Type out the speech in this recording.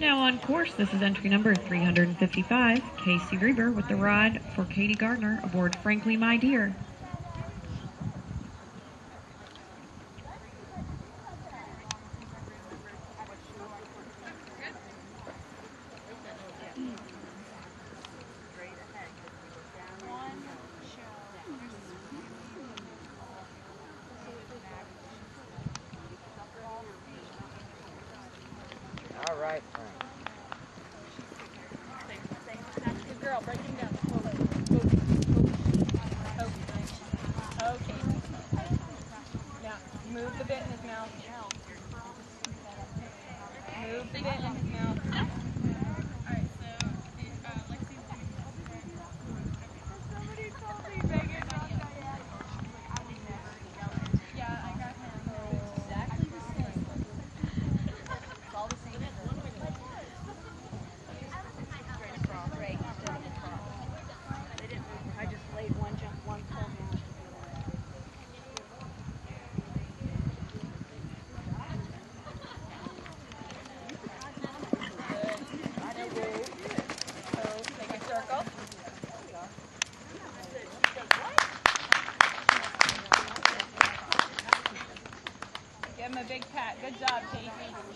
Now on course, this is entry number 355, Casey Reber with the ride for Katie Gardner aboard Frankly My Dear. All right, him down. Okay. Now, move the bit in his mouth. Move the bit in his I'm a big cat. Good job, Casey.